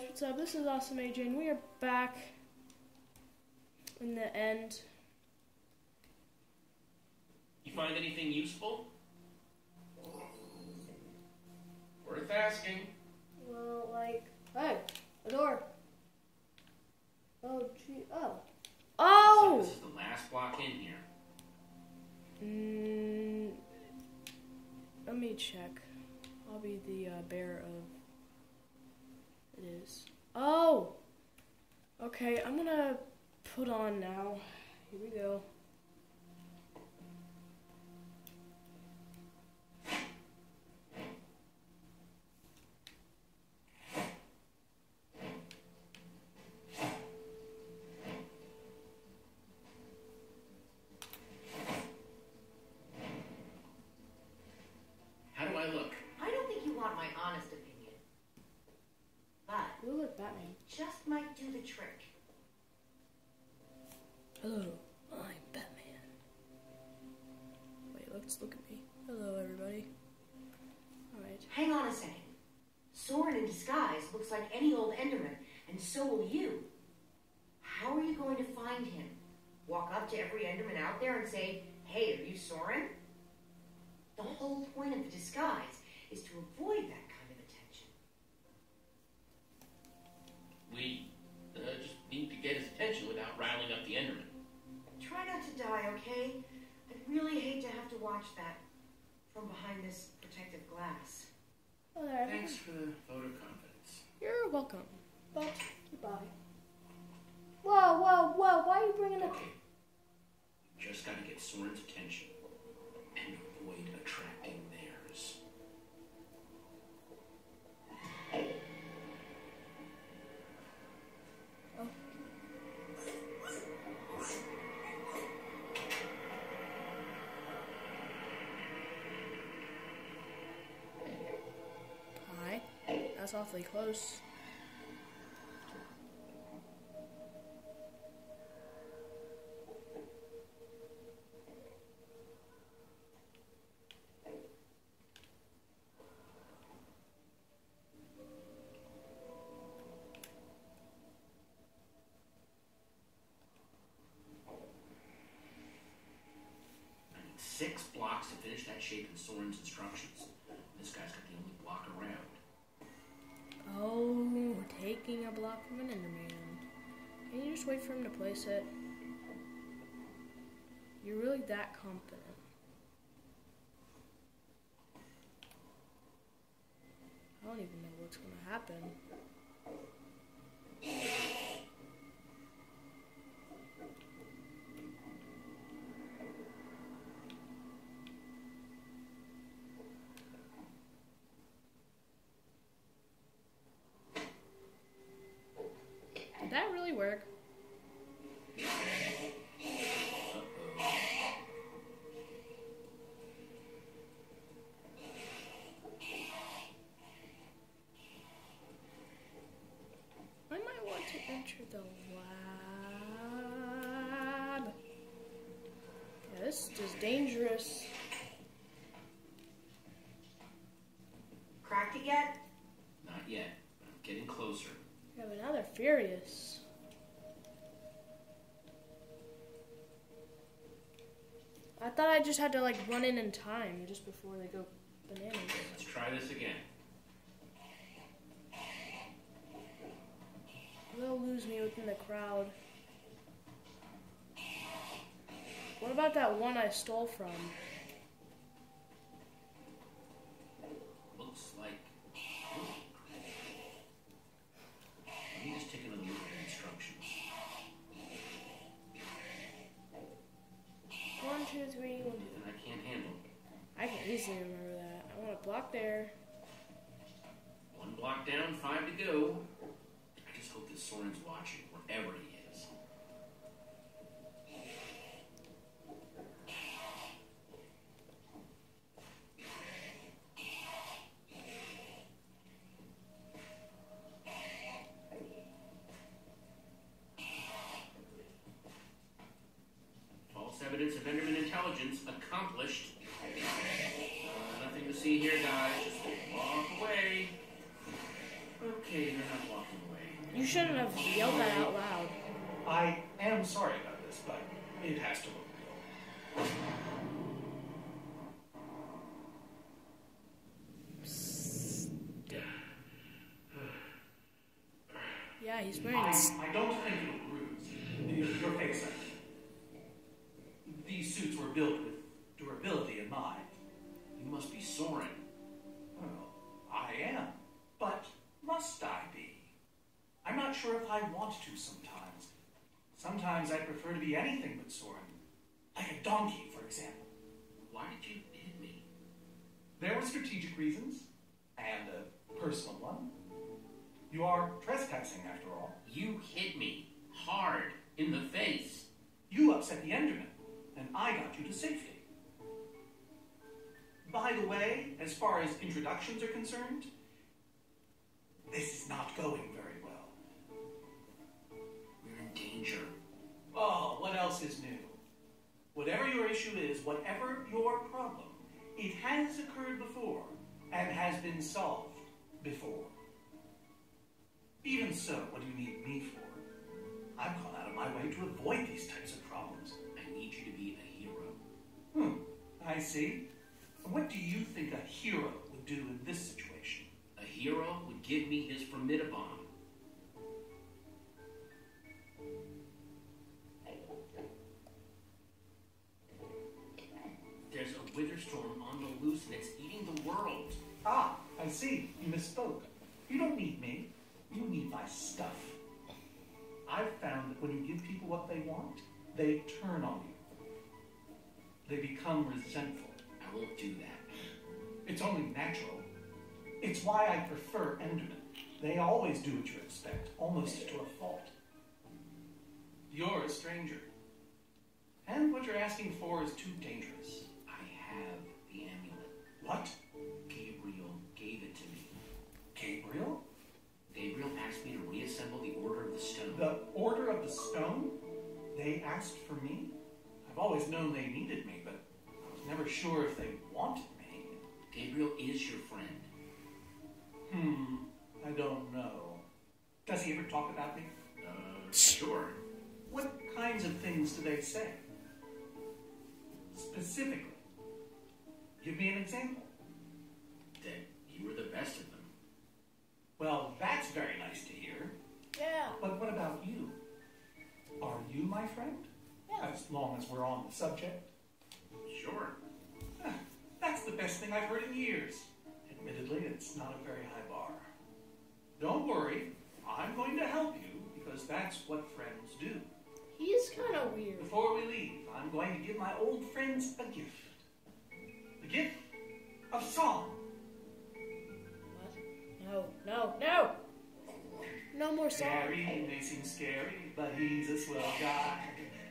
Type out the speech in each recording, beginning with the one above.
guys, what's up? This is Awesome AJ, and we are back in the end. You find anything useful? Worth asking. Well, like, hey, a door. Oh, gee, oh. So Oh! this is the last block in here. Mm, let me check. I'll be the uh, bearer of. It is. Oh! Okay, I'm gonna put on now. Here we go. How do I look? I don't think you want my honest opinion. But You look Batman. it just might do the trick. Hello, I'm Batman. Wait, let's look at me. Hello, everybody. Alright. Hang on a second. Soren in disguise looks like any old Enderman, and so will you. How are you going to find him? Walk up to every Enderman out there and say, Hey, are you Soren? The whole point of the disguise is to avoid that Thanks for the vote of confidence. You're welcome. But, goodbye. Whoa, whoa, whoa, why are you bringing up. Okay. Just gotta get Soren's attention That's awfully close. Six blocks to finish that shape in Soren's instructions. Block from an Enderman. Can you just wait for him to place it? You're really that confident. I don't even know what's gonna happen. Did that really work? I might want to enter the lab. Yeah, this is dangerous. Cracked it yet? Not yet, but I'm getting closer. Yeah, but now they're furious. I thought I just had to like run in in time just before they go bananas. Let's try this again. They'll lose me within the crowd. What about that one I stole from? Looks like. Let me just take another look at the instructions. One, two, three, one. Anything I can't handle. I can easily remember that. I want to block there. One block down, five to go. I just hope that Soren's watching, wherever he is. False evidence of Enderman intelligence accomplished. Uh, nothing to see here, guys. Just walk away. Okay. okay, you're not walking away. You shouldn't have yelled that out loud. I am sorry about this, but it has to look real. Sometimes. Sometimes I prefer to be anything but Soren. Like a donkey, for example. Why did you hit me? There were strategic reasons, and a personal one. You are trespassing, after all. You hit me hard in the face. You upset the Enderman, and I got you to safety. By the way, as far as introductions are concerned, this is not going very Oh, what else is new? Whatever your issue is, whatever your problem, it has occurred before and has been solved before. Even so, what do you need me for? I've gone out of my way to avoid these types of problems. I need you to be a hero. Hmm, I see. What do you think a hero would do in this situation? A hero would give me his Formidi-Bomb. See. You misspoke. You don't need me. You need my stuff. I've found that when you give people what they want, they turn on you. They become resentful. I won't do that. It's only natural. It's why I prefer Endermen. They always do what you expect, almost to a fault. You're a stranger. And what you're asking for is too dangerous. I have the amulet. What? They asked for me? I've always known they needed me, but I was never sure if they wanted me. Gabriel is your friend. Hmm, I don't know. Does he ever talk about me? Uh, sure. What kinds of things do they say? Specifically. Give me an example. That you were the best of them. Well, that's very nice to hear. Yeah. But what about you? Are you my friend? As long as we're on the subject. Sure. That's the best thing I've heard in years. Admittedly, it's not a very high bar. Don't worry, I'm going to help you because that's what friends do. He's kind of weird. Before we leave, I'm going to give my old friends a gift. The gift of song. What? No, no, no! No more song. Gary may seem scary, but he's a swell guy.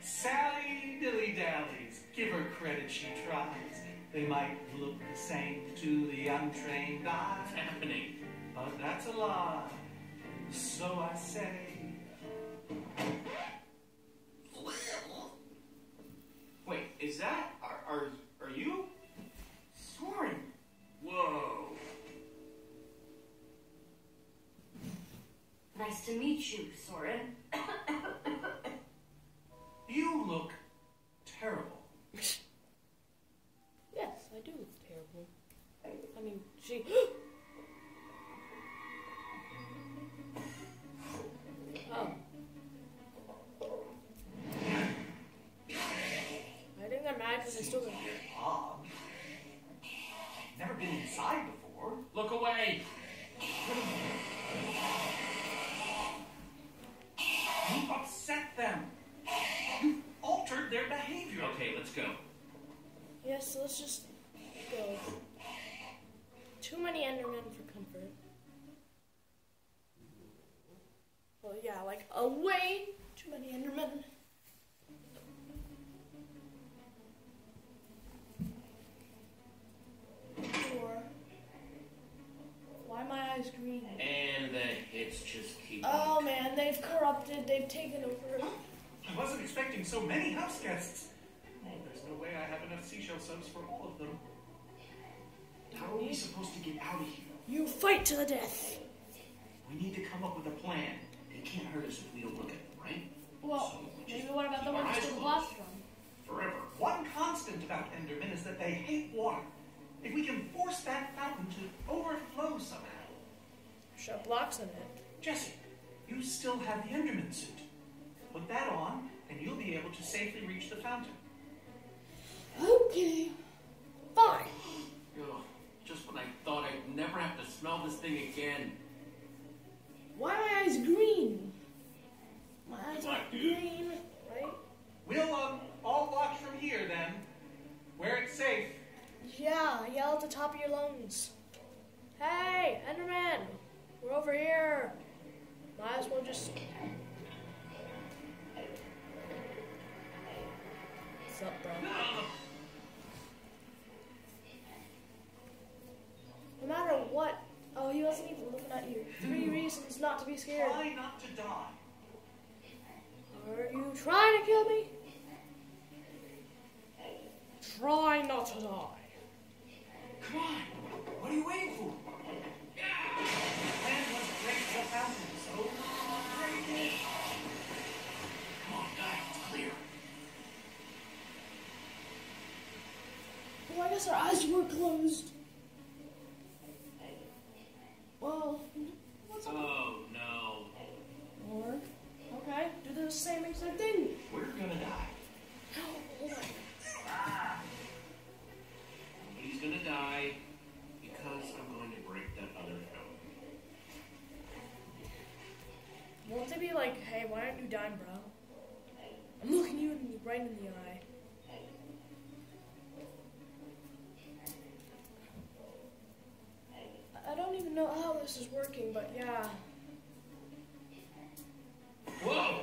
Sally dilly dallies, give her credit, she tries. They might look the same to the untrained eye, What's happening? but that's a lie. So I say. Wait, is that are are, are you? Soren, Whoa! nice to meet you, Soren. You look terrible. Yes, I do look terrible. I mean, she. Why eyes green? And the hits just keep Oh on. man, they've corrupted. They've taken over. I wasn't expecting so many house guests. Oh, there's no way I have enough seashell subs for all of them. How are we supposed to get out of here? You fight to the death. We need to come up with a plan. It can't hurt us if we don't look at them, right? Well, So we maybe what about the ones our one you eyes the closed blocks? Forever. One constant about Endermen is that they hate water. If we can force that fountain to overflow somehow. Shove blocks in it. Jesse, you still have the Enderman suit. Put that on, and you'll be able to safely reach the fountain. Okay. Fine. Ugh, just when I thought I'd never have to smell this thing again. Why are my eyes green? My eyes are Black green, right? We'll um, all watch from here then, where it's safe. Yeah, yell at the top of your lungs. Hey, Enderman! We're over here. Might as well just. What's up, bro? No matter what. Oh, he wasn't even looking at you. Three reasons not to be scared. Try not to die. Are you trying to kill me? Try not to die. Come on. What are you waiting for? Guess our eyes were closed. Well, what's up? Oh no. Or, okay, do the same exact thing. We're gonna die. No, on. Ah. Nobody's gonna die because I'm going to break that other fountain. Won't they be like, hey, why aren't you dying, bro? I'm looking you in, right in the eye. I- I don't even know how this is working, but yeah. Whoa!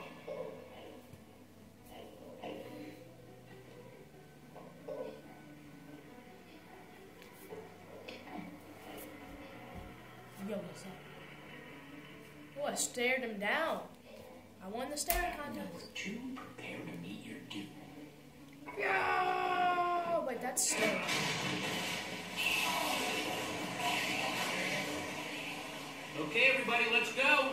Yo, what's up? Oh, I stared him down. I won the staring contest. Two, prepare to meet your doom. Yo! Wait, that's staring. Okay, everybody, let's go.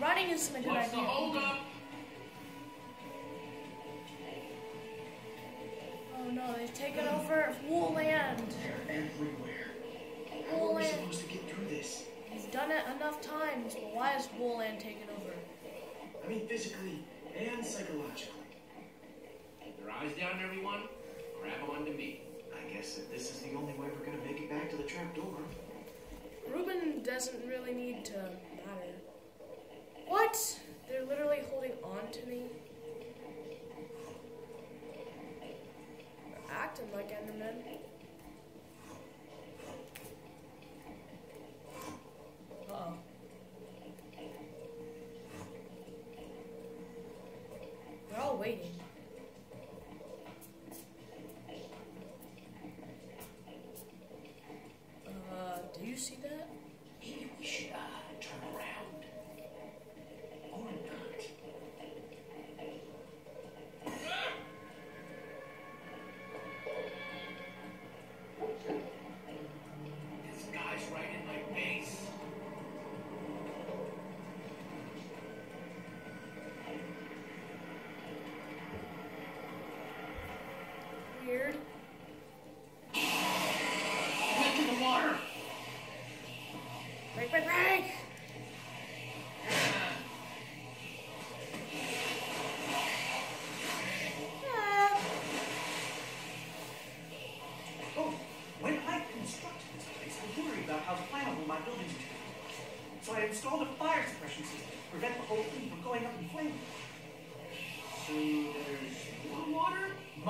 Running isn't a good What's the idea. holdup? Oh no, they've taken over Wool Land. They're everywhere. How Wool are we Land. supposed to get through this? He's done it enough times, but why is Wool Land taken over? I mean, physically and psychologically. Keep your eyes down, everyone. Grab onto me. I guess that this is the only way we're gonna make it back to the trap door. Reuben doesn't really need to matter. What? They're literally holding on to me. They're acting like Endermen. Oh. They're all waiting.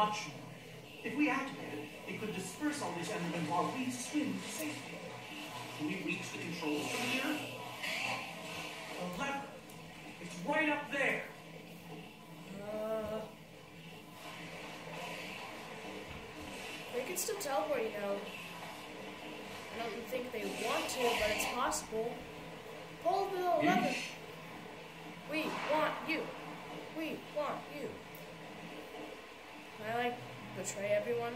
Much more. If we activated it, it could disperse all these Endermen while we swim to safety. Can we reach the controls from here? The lever. It's right up there. Uh, they can still teleport, you know. I don't think they want to, but it's possible. Pull the lever. We want you. We want you. Can I like betray everyone?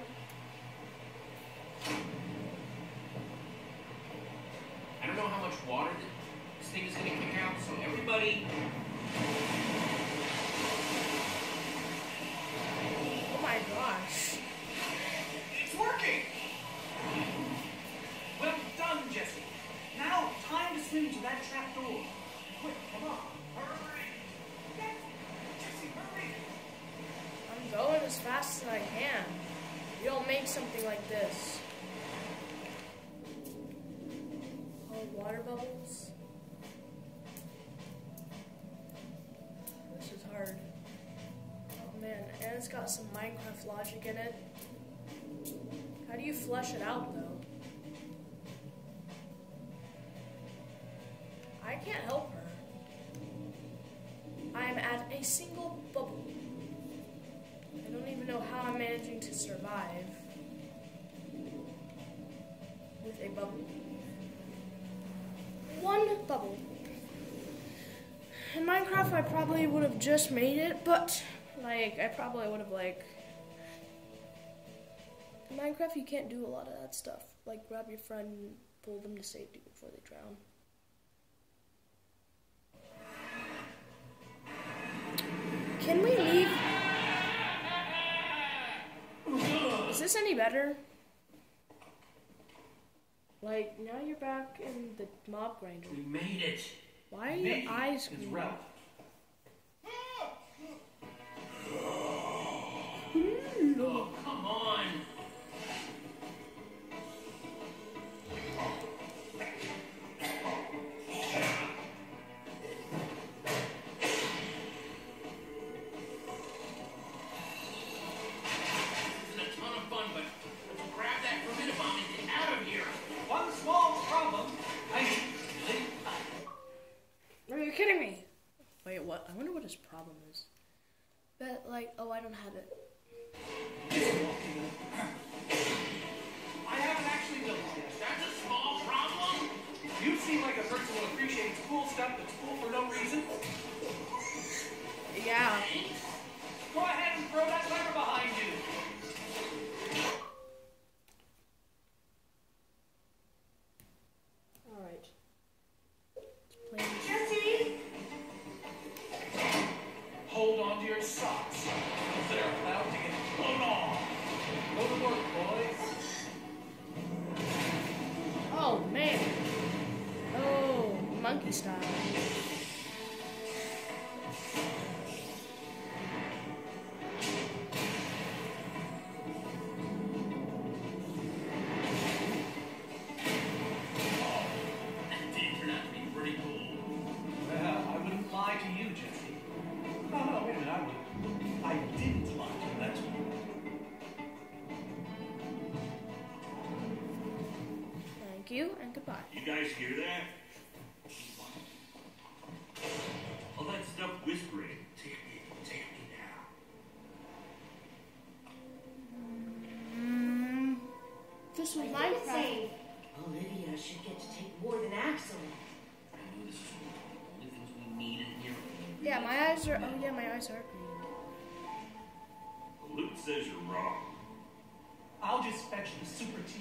I don't know how much water this thing is gonna kick out, so everybody. Oh my gosh. I can. You don't make something like this. Oh, water bubbles. This is hard. Oh man, and it's got some Minecraft logic in it. How do you flush it out though? Managing to survive with a bubble. One bubble. In Minecraft, I probably would have just made it, but like, I probably would have like. In Minecraft, you can't do a lot of that stuff. Like, grab your friend and pull them to safety before they drown. Can we this any better? Like, now you're back in the mob grinder. we made it. Why are your eyes green? Ralph. Yeah. Go ahead and throw that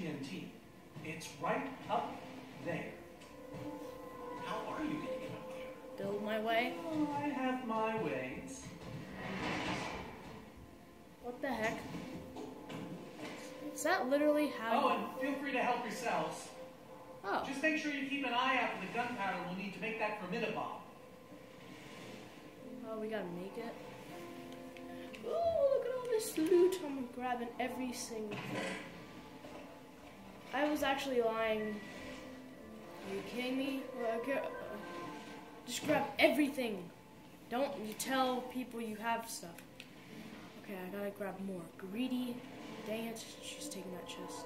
TNT. It's right up there. How are you going to get up there? Build my way. Oh, I have my ways. What the heck? Is that literally how? Oh, and feel free to help yourselves. Oh, Just make sure you keep an eye out for the gunpowder we'll need to make that Formidi-Bomb. oh, we gotta make it. Oh, look at all this loot! I'm grabbing every single thing. I was actually lying. Are you kidding me? Just grab everything. Don't you tell people you have stuff. Okay, I gotta grab more. Greedy. Dang it, she's taking that chest.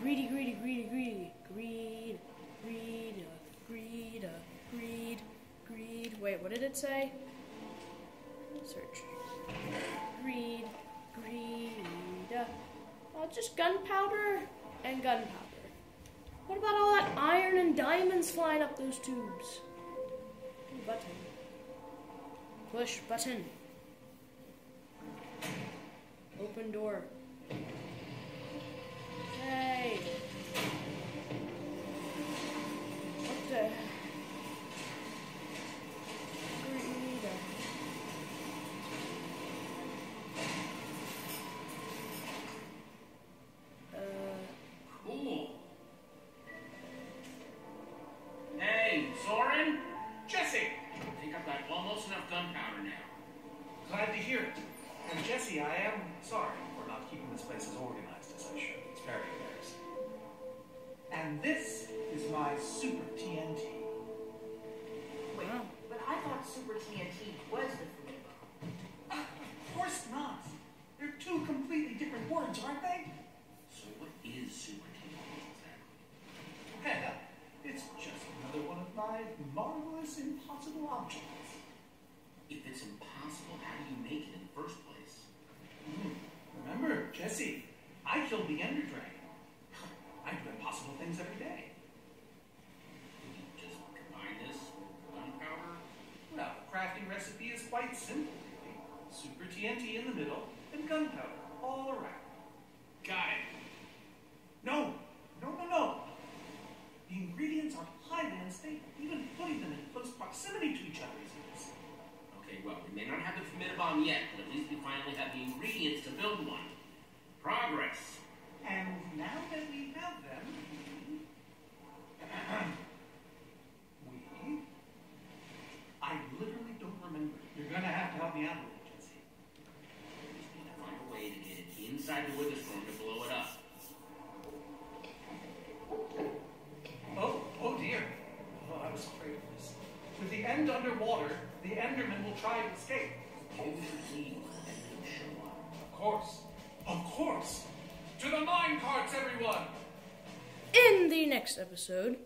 Greedy, greedy, greedy, greedy. Greed, greed, uh, greed, uh, greed, greed. Wait, what did it say? Search. Greed, greed. Oh, just gunpowder and gunpowder. What about all that iron and diamonds flying up those tubes? Button. Push button. Open door. Hey. Another one of my marvelous impossible objects. If it's impossible, how do you make it in the first place? Hmm. Remember, Jesse, I killed the Ender Dragon. I do impossible things every day. You just combine this with gunpowder? Well, the crafting recipe is quite simple, really. Super TNT in the middle and gunpowder all around. Got it. No, no, no, no. The ingredients are highly unstable. Even putting them in close proximity to each other is. Okay, well, we may not have the Formidi-Bomb yet, but at least we finally have the ingredients to build one. Progress. And now that we have them, we. I literally don't remember. You're gonna have to help me out with it, Jesse. We just need to find a way to get it inside the wither storm to blow it up. Oh, oh dear. Oh, I was afraid of this. With the end underwater, the Enderman will try to escape. Hold your lead and let them show up. Of course. Of course. To the mine carts, everyone! In the next episode,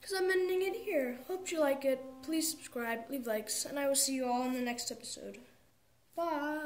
because I'm ending it here. Hope you like it. Please subscribe, leave likes, and I will see you all in the next episode. Bye.